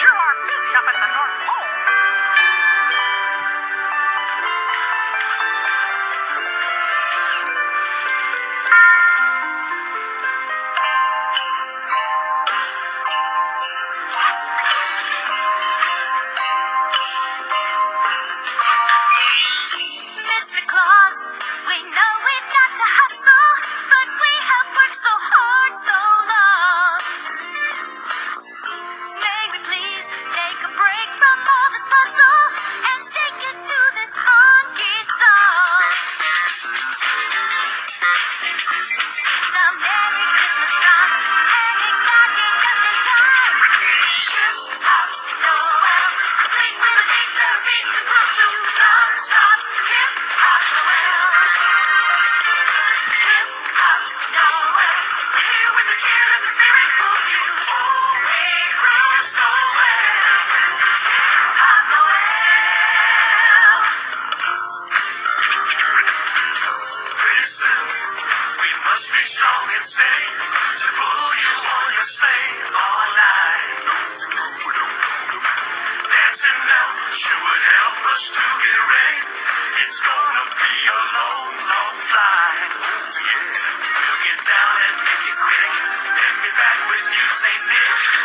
sure are busy up at the North Pole. from all this bustle. Must be strong and steady to pull you on your sleigh all night. Dancing now sure would help us to get ready. It's gonna be a long, long flight. Yeah, we'll get down and make it quick. Take me back with you, Saint Nick.